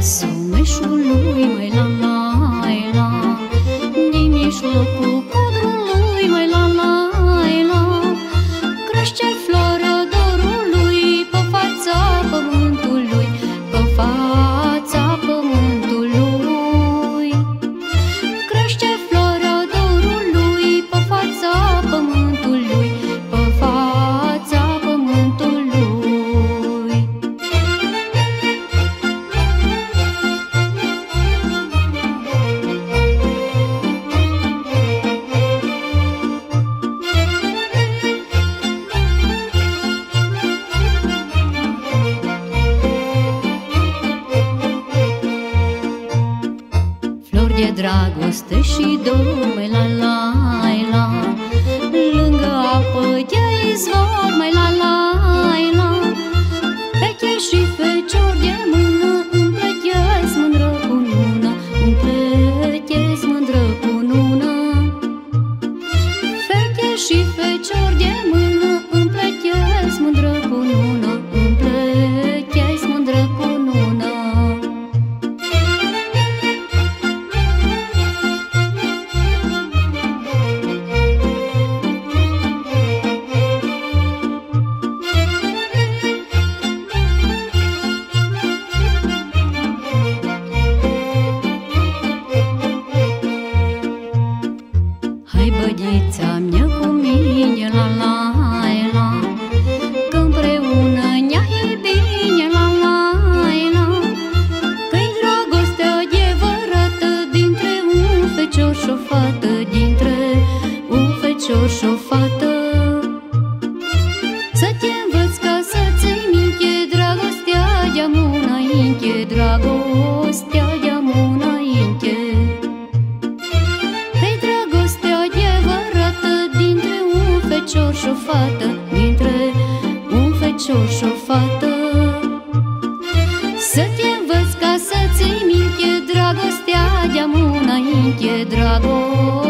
someșului, mai la la la. Din mijlocul Flori de dragoste și dor, mai la la la. Lângă apă de izvor, mai la la la. Peche și fecior de fată Dintre un fecior și o fată. Să te învăț ca să ții minte Dragostea de-am înainte Dragostea de-am înainte. Pe dragoste adevărată Dintre un fecior și o fată Dintre un fecior și o un piedrador.